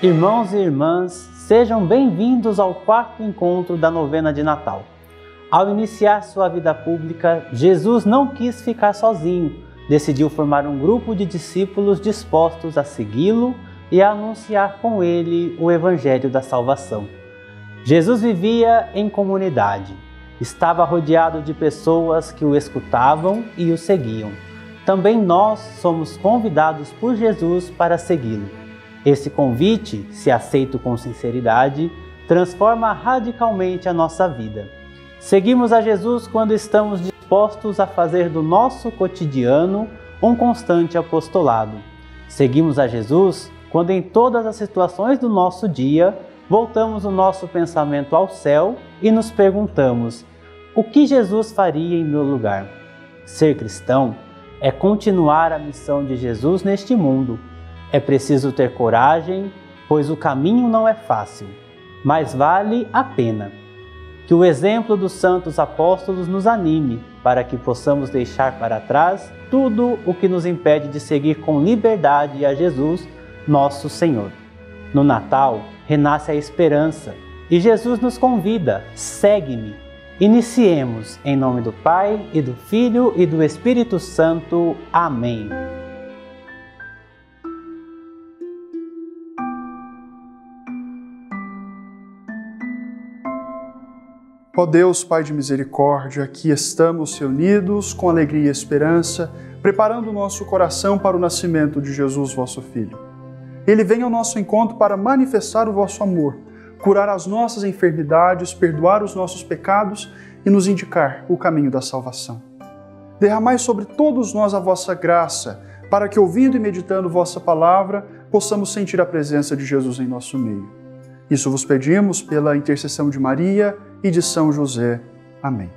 Irmãos e irmãs, sejam bem-vindos ao quarto encontro da novena de Natal. Ao iniciar sua vida pública, Jesus não quis ficar sozinho, decidiu formar um grupo de discípulos dispostos a segui-lo e a anunciar com ele o Evangelho da Salvação. Jesus vivia em comunidade, estava rodeado de pessoas que o escutavam e o seguiam. Também nós somos convidados por Jesus para segui-lo. Esse convite, se aceito com sinceridade, transforma radicalmente a nossa vida. Seguimos a Jesus quando estamos dispostos a fazer do nosso cotidiano um constante apostolado. Seguimos a Jesus quando, em todas as situações do nosso dia, voltamos o nosso pensamento ao céu e nos perguntamos: o que Jesus faria em meu lugar? Ser cristão é continuar a missão de Jesus neste mundo é preciso ter coragem, pois o caminho não é fácil, mas vale a pena. Que o exemplo dos santos apóstolos nos anime para que possamos deixar para trás tudo o que nos impede de seguir com liberdade a Jesus, nosso Senhor. No Natal, renasce a esperança e Jesus nos convida: segue-me. Iniciemos em nome do Pai e do Filho e do Espírito Santo. Amém. Ó Deus, Pai de misericórdia, aqui estamos reunidos com alegria e esperança, preparando o nosso coração para o nascimento de Jesus, vosso Filho. Ele vem ao nosso encontro para manifestar o vosso amor, curar as nossas enfermidades, perdoar os nossos pecados e nos indicar o caminho da salvação. Derramai sobre todos nós a vossa graça, para que, ouvindo e meditando vossa palavra, possamos sentir a presença de Jesus em nosso meio. Isso vos pedimos pela intercessão de Maria e de São José. Amém.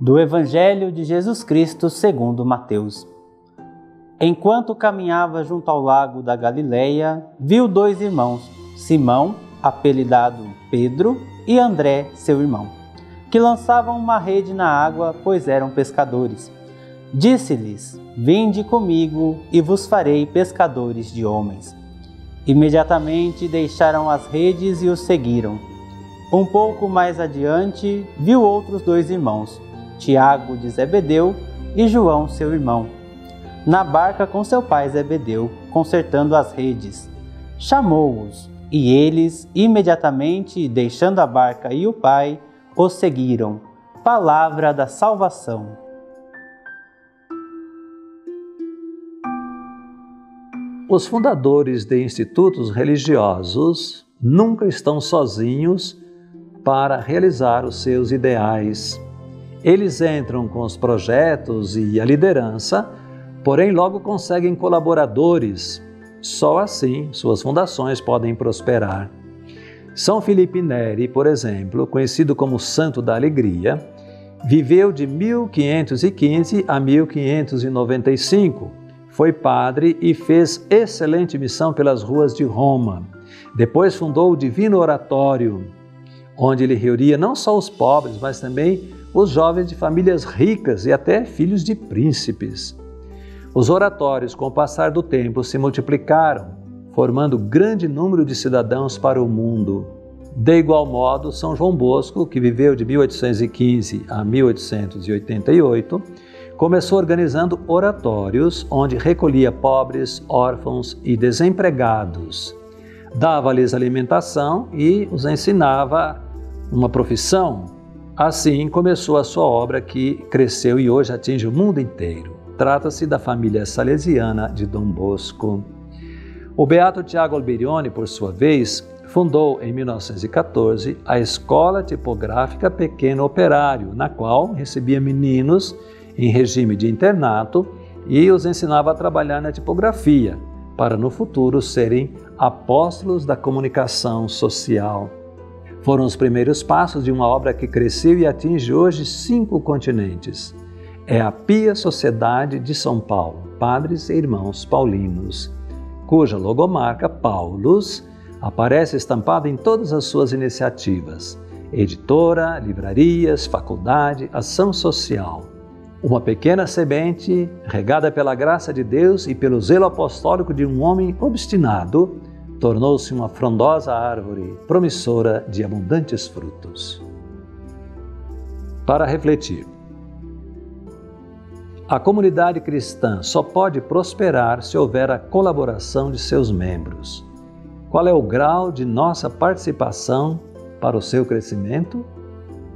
Do Evangelho de Jesus Cristo segundo Mateus. Enquanto caminhava junto ao lago da Galileia, viu dois irmãos, Simão, apelidado Pedro, e André, seu irmão, que lançavam uma rede na água, pois eram pescadores. Disse-lhes: Vinde comigo e vos farei pescadores de homens. Imediatamente deixaram as redes e os seguiram. Um pouco mais adiante, viu outros dois irmãos, Tiago de Zebedeu e João, seu irmão, na barca com seu pai Zebedeu, consertando as redes. Chamou-os, e eles, imediatamente deixando a barca e o pai, os seguiram. Palavra da salvação. Os fundadores de institutos religiosos nunca estão sozinhos para realizar os seus ideais. Eles entram com os projetos e a liderança, porém logo conseguem colaboradores. Só assim suas fundações podem prosperar. São Felipe Neri, por exemplo, conhecido como Santo da Alegria, viveu de 1515 a 1595 foi padre e fez excelente missão pelas ruas de Roma. Depois fundou o Divino Oratório, onde ele reunia não só os pobres, mas também os jovens de famílias ricas e até filhos de príncipes. Os oratórios, com o passar do tempo, se multiplicaram, formando grande número de cidadãos para o mundo. De igual modo, São João Bosco, que viveu de 1815 a 1888, começou organizando oratórios onde recolhia pobres, órfãos e desempregados. Dava-lhes alimentação e os ensinava uma profissão. Assim começou a sua obra que cresceu e hoje atinge o mundo inteiro. Trata-se da família salesiana de Dom Bosco. O beato Tiago Alberione, por sua vez, fundou em 1914 a Escola Tipográfica Pequeno Operário, na qual recebia meninos em regime de internato e os ensinava a trabalhar na tipografia, para no futuro serem apóstolos da comunicação social. Foram os primeiros passos de uma obra que cresceu e atinge hoje cinco continentes. É a Pia Sociedade de São Paulo, Padres e Irmãos Paulinos, cuja logomarca Paulus aparece estampada em todas as suas iniciativas: editora, livrarias, faculdade, ação social Uma pequena semente, regada pela graça de Deus e pelo zelo apostólico de um homem obstinado, tornou-se uma frondosa árvore promissora de abundantes frutos. Para refletir, a comunidade cristã só pode prosperar se houver a colaboração de seus membros. Qual é o grau de nossa participação para o seu crescimento?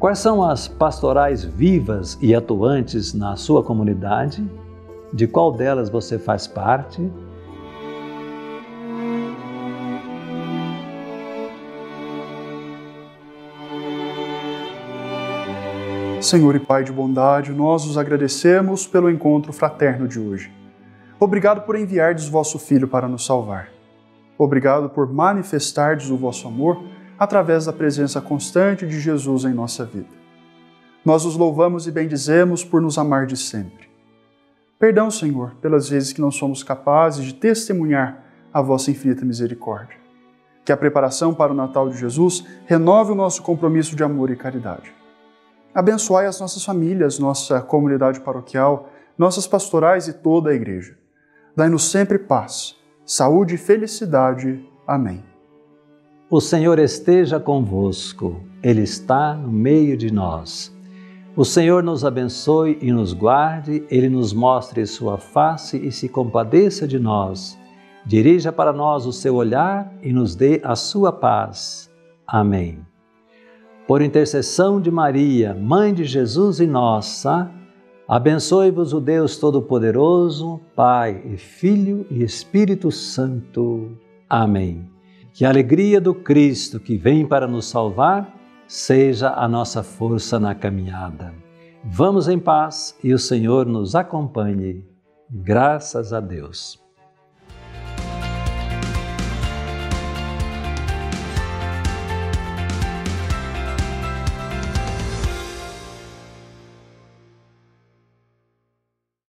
Quais são as pastorais vivas e atuantes na sua comunidade? De qual delas você faz parte? Senhor e Pai de bondade, nós os agradecemos pelo encontro fraterno de hoje. Obrigado por enviardes vosso Filho para nos salvar. Obrigado por manifestardes o vosso amor através da presença constante de Jesus em nossa vida. Nós os louvamos e bendizemos por nos amar de sempre. Perdão, Senhor, pelas vezes que não somos capazes de testemunhar a vossa infinita misericórdia. Que a preparação para o Natal de Jesus renove o nosso compromisso de amor e caridade. Abençoai as nossas famílias, nossa comunidade paroquial, nossas pastorais e toda a igreja. Dai-nos sempre paz, saúde e felicidade. Amém. O Senhor esteja convosco, Ele está no meio de nós. O Senhor nos abençoe e nos guarde, Ele nos mostre sua face e se compadeça de nós. Dirija para nós o seu olhar e nos dê a sua paz. Amém. Por intercessão de Maria, Mãe de Jesus e nossa, abençoe-vos o Deus Todo-Poderoso, Pai e Filho e Espírito Santo. Amém. Que a alegria do Cristo que vem para nos salvar seja a nossa força na caminhada. Vamos em paz e o Senhor nos acompanhe. Graças a Deus.